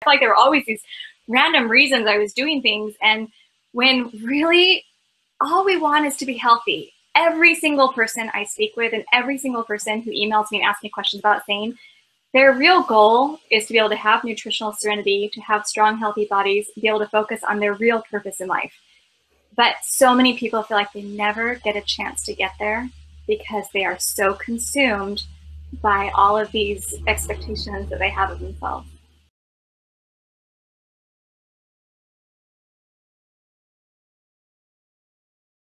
I felt like there were always these random reasons I was doing things. And when really all we want is to be healthy. Every single person I speak with and every single person who emails me and asks me questions about SANE, their real goal is to be able to have nutritional serenity, to have strong, healthy bodies, be able to focus on their real purpose in life. But so many people feel like they never get a chance to get there because they are so consumed by all of these expectations that they have of themselves.